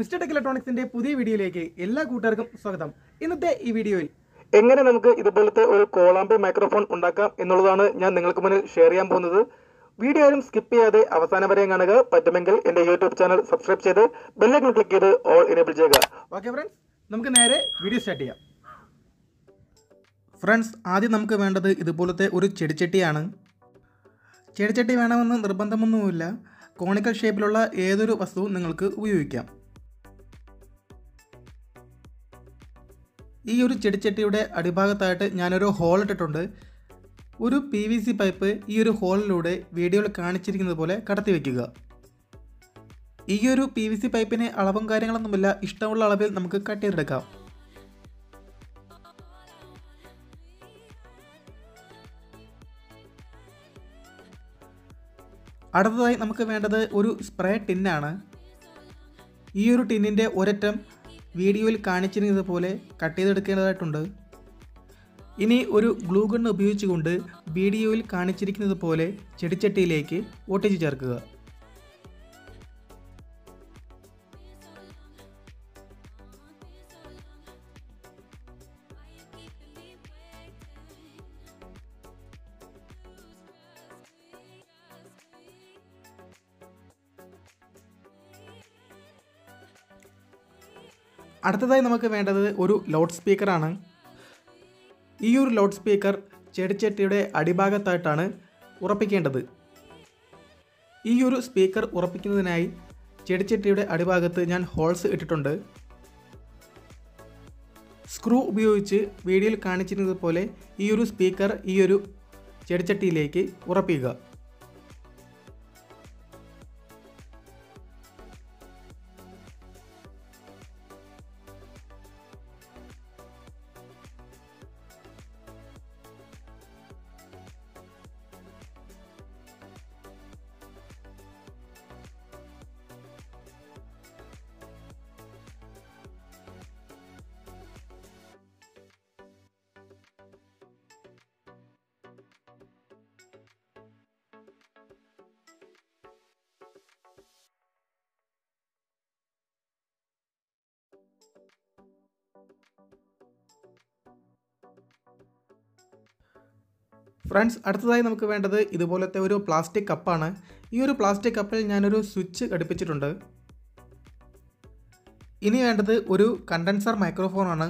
Mister tech ഇലക്ട്രോണിക്സിന്റെ പുതിയ വീഡിയോയിലേക്ക് എല്ലാ കൂട്ടുകാർക്കും സ്വാഗതം. ഇന്നത്തെ ഈ വീഡിയോയിൽ എങ്ങനെ നമുക്ക് ഇതുപോലത്തെ ഒരു കോളാമ്പി മൈക്രോഫോൺ ഉണ്ടാക്കാം എന്നുള്ളതാണ് ഞാൻ നിങ്ങൾക്ക് മുന്നിൽ ഷെയർ ചെയ്യാൻ പോകുന്നത്. വീഡിയോ ആരും സ്കിപ്പ് ചെയ്യാതെ അവസാനം വരെ കാണുക. പറ്റുമെങ്കിൽ എന്റെ യൂട്യൂബ് ചാനൽ സബ്സ്ക്രൈബ് ചെയ്ത് ബെല്ലൈക്കൺ ക്ലിക്ക് ചെയ്ത് ഓൾ എനേബിൾ ചെയ്യുക. ഓക്കെ ഫ്രണ്ട്സ് നമുക്ക് നേരെ വീഡിയോ സ്റ്റാർട്ട് ചെയ്യാം. ഫ്രണ്ട്സ് ആദ്യം നമുക്ക് വേണ്ടത് ഇതുപോലത്തെ ഒരു ചെടിച്ചട്ടിയാണ്. ചെടിച്ചട്ടി വേണമെന്ന് നിർബന്ധമൊന്നുമില്ല. കോണിക്കൽ ഷേപ്പിലുള്ള ഏതൊരു വസ്തുവും നിങ്ങൾക്ക് ഉപയോഗിക്കാം. ഈ ഒരു ചെടിച്ചട്ടിയുടെ അടിഭാഗത്തായിട്ട് ഞാനൊരു ഹോൾ ഇട്ടിട്ടുണ്ട്. ഒരു പി വി സി പൈപ്പ് ഈ ഒരു ഹോളിലൂടെ വീഡിയോയിൽ കാണിച്ചിരിക്കുന്നത് പോലെ കടത്തി വയ്ക്കുക ഈ ഒരു പി വി സി പൈപ്പിന് അളവും കാര്യങ്ങളൊന്നുമില്ല. ഇഷ്ടമുള്ള അളവിൽ നമുക്ക് കട്ട് ചെയ്തെടുക്കാം. അടുത്തതായി നമുക്ക് വേണ്ടത് ഒരു സ്പ്രേ ടിന്നാണ് ഈ ഒരു ടിന്നിന്റെ ഒരറ്റം വീഡിയോയിൽ കാണിച്ചിരുന്നതുപോലെ കട്ട് ചെയ്തെടുക്കേണ്ടതായിട്ടുണ്ട്. ഇനി ഒരു ഗ്ലൂ ഗൺ ഉപയോഗിച്ചുകൊണ്ട് വീഡിയോയിൽ കാണിച്ചിരിക്കുന്നത് പോലെ ചെടിച്ചട്ടിയിലേക്ക് ഒട്ടിച്ച് ചേർക്കുക. അടുത്തതായി നമുക്ക് വേണ്ടത് ഒരു ലൗഡ് സ്പീക്കറാണ് ഈ ഒരു ലൗഡ് സ്പീക്കർ ചെടിച്ചട്ടിയുടെ അടിഭാഗത്തായിട്ടാണ് ഉറപ്പിക്കേണ്ടത്. ഈ ഒരു സ്പീക്കർ ഉറപ്പിക്കുന്നതിനായി ചെടിച്ചട്ടിയുടെ അടിഭാഗത്ത് ഞാൻ ഹോൾസ് ഇട്ടിട്ടുണ്ട്. സ്ക്രൂ ഉപയോഗിച്ച് വീഡിയോയിൽ കാണിച്ചിരുന്നത് പോലെ ഈ ഒരു സ്പീക്കർ ഈ ഒരു ചെടിച്ചട്ടിയിലേക്ക് ഉറപ്പിക്കുക. ഫ്രണ്ട്സ് അടുത്തതായി നമുക്ക് വേണ്ടത് ഇതുപോലത്തെ ഒരു പ്ലാസ്റ്റിക് കപ്പാണ് ഈ ഒരു പ്ലാസ്റ്റിക് കപ്പിൽ ഞാനൊരു സ്വിച്ച് ഘടിപ്പിച്ചിട്ടുണ്ട്. ഇനി വേണ്ടത് ഒരു കണ്ടൻസർ മൈക്രോഫോണാണ്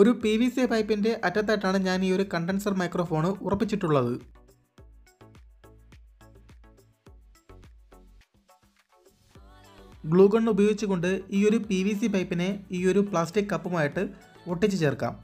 ഒരു പി വി സി പൈപ്പിന്റെ അറ്റത്തായിട്ടാണ് ഞാൻ ഈ ഒരു കണ്ടൻസർ മൈക്രോഫോൺ ഉറപ്പിച്ചിട്ടുള്ളത്. ഗ്ലൂ ഉപയോഗിച്ചുകൊണ്ട് ഈ ഒരു പി വി സി പൈപ്പിനെ ഈ ഒരു പ്ലാസ്റ്റിക് കപ്പുമായിട്ട് ഒട്ടിച്ച് ചേർക്കാം.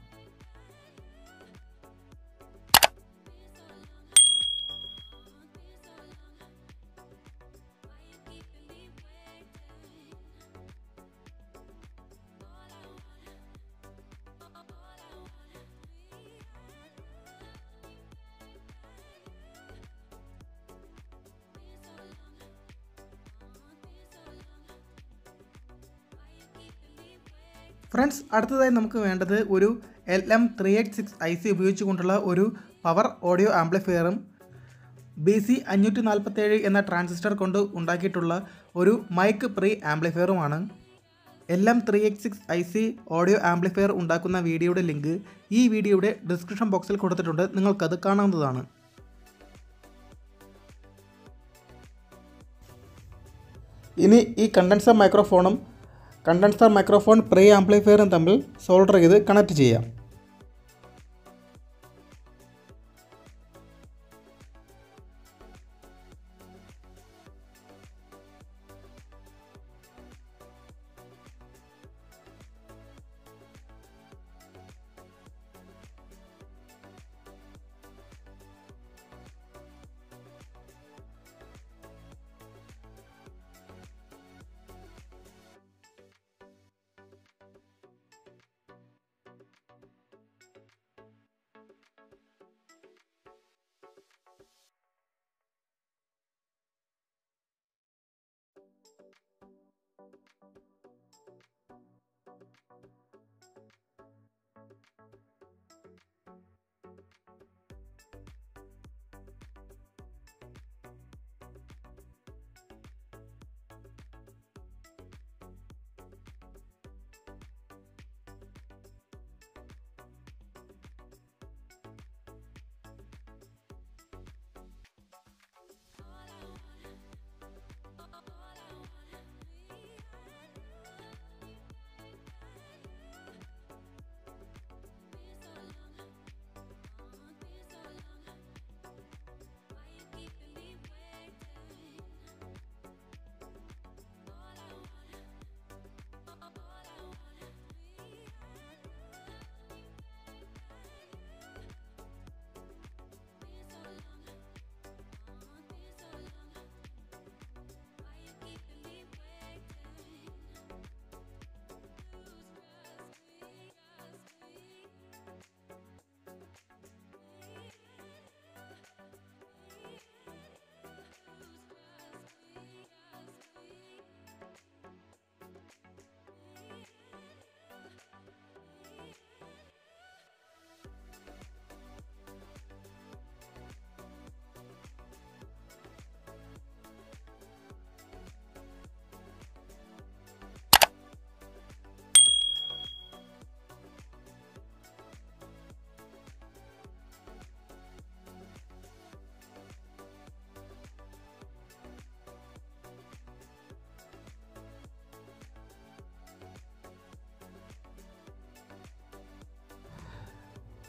ഫ്രണ്ട്സ് അടുത്തതായി നമുക്ക് വേണ്ടത് ഒരു L M three eight six I C ഉപയോഗിച്ചുകൊണ്ടുള്ള ഒരു പവർ ഓഡിയോ ആംപ്ലിഫയറും ബി സി അഞ്ഞൂറ്റി നാൽപ്പത്തേഴ് എന്ന ട്രാൻസിസ്റ്റർ കൊണ്ട് ഉണ്ടാക്കിയിട്ടുള്ള ഒരു mic pre ആംപ്ലിഫയറുമാണ്. L M three eight six I C audio amplifier ഉണ്ടാക്കുന്ന വീഡിയോയുടെ ലിങ്ക് ഈ വീഡിയോയുടെ ഡിസ്ക്രിപ്ഷൻ ബോക്സിൽ കൊടുത്തിട്ടുണ്ട്. നിങ്ങൾക്കത് കാണാവുന്നതാണ്. ഇനി ഈ കണ്ടൻസർ മൈക്രോഫോണും കണ്ടൻസർ മൈക്രോഫോൺ പ്രീ ആംപ്ലിഫയറും തമ്മിൽ സോൾഡർ ചെയ്ത് കണക്ട് ചെയ്യാം.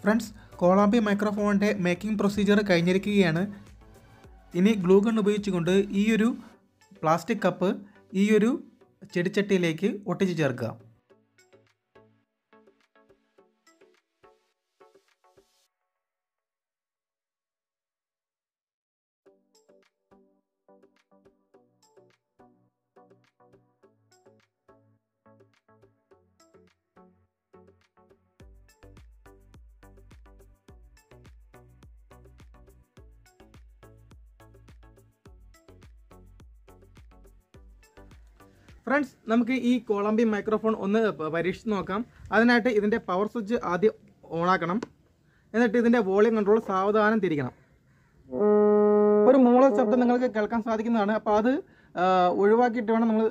ഫ്രണ്ട്സ് കോളാമ്പി മൈക്രോഫോണിന്റെ മേക്കിംഗ് പ്രൊസീജിയർ കഴിഞ്ഞിരിക്കുകയാണ്. ഇനി ഗ്ലൂഗൺ ഉപയോഗിച്ചുകൊണ്ട് ഈയൊരു പ്ലാസ്റ്റിക് കപ്പ് ഈയൊരു ചെടിച്ചട്ടിയിലേക്ക് ഒട്ടിച്ച് ചേർക്കുക. ഫ്രണ്ട്സ് നമുക്ക് ഈ കോളംബി മൈക്രോഫോൺ ഒന്ന് പരീക്ഷിച്ച് നോക്കാം. അതിനായിട്ട് ഇതിന്റെ പവർ സ്വിച്ച് ആദ്യം ഓണാക്കണം എന്നിട്ട് ഇതിന്റെ വോളിയം കൺട്രോൾ സാവധാനം തിരിക്കണം. ഒരു മൂള ശബ്ദം നിങ്ങൾക്ക് കേൾക്കാൻ സാധിക്കുന്നതാണ്. അപ്പോൾ അത് ഒഴിവാക്കിയിട്ട് വേണം നമ്മൾ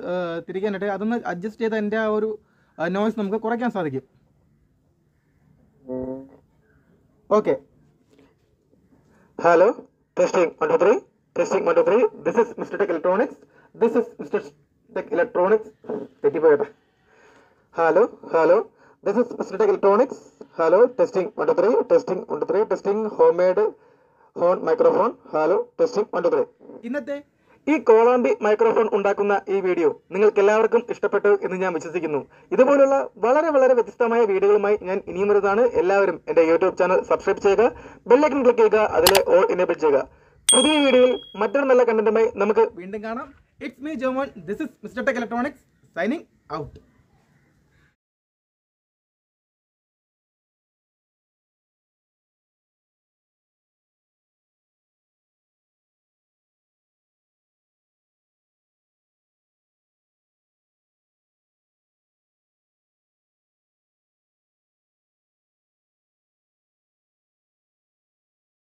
തിരിക്കാനായിട്ട്. അതൊന്ന് അഡ്ജസ്റ്റ് ചെയ്ത് അതിന്റെ ആ ഒരു നോയ്സ് നമുക്ക് കുറയ്ക്കാൻ സാധിക്കും. Okay hello testing one two three testing one two three this is mister tech electronics this is mister tech electronics തെറ്റിപ്പോയട്ടെ hello hello this is Tech tech electronics hello testing one two three testing one two three testing home made horn microphone hello testing one two three ഇന്നത്തെ ഈ കോളാമ്പി microphone ഉണ്ടാക്കുന്ന ഈ video നിങ്ങൾക്ക് എല്ലാവർക്കും ഇഷ്ടപ്പെട്ടു എന്ന് ഞാൻ വിശ്വസിക്കുന്നു. ഇതുപോലുള്ള വളരെ വളരെ വ്യത്യസ്തമായ വീഡിയോകളുമായി ഞാൻ ഇനിയും വരുന്നതാണ്. എല്ലാവരും എന്റെ യൂട്യൂബ് ചാനൽ സബ്സ്ക്രൈബ് ചെയ്യുക ബെല്ലൈക്കൺ ക്ലിക്ക് ചെയ്യുക അതിലെ ഓൾ എനേബിൾ ചെയ്യുക. പുതിയ വീഡിയോയിൽ മറ്റൊരു നല്ല കണ്ടന്റുമായി നമുക്ക് വീണ്ടും കാണാം. It's me, German. This is Mr. Tech Electronics signing out.